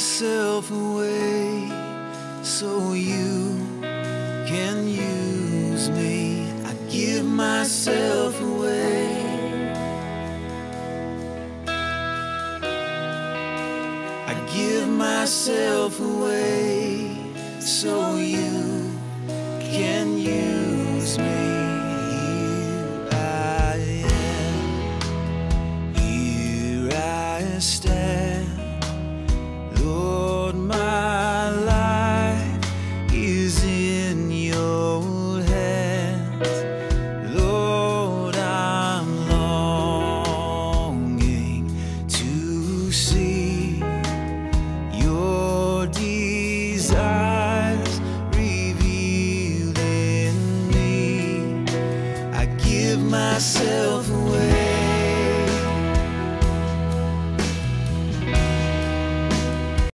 myself away so you can use me. I give myself away. I give myself away see your desires revealed in me. I give myself away.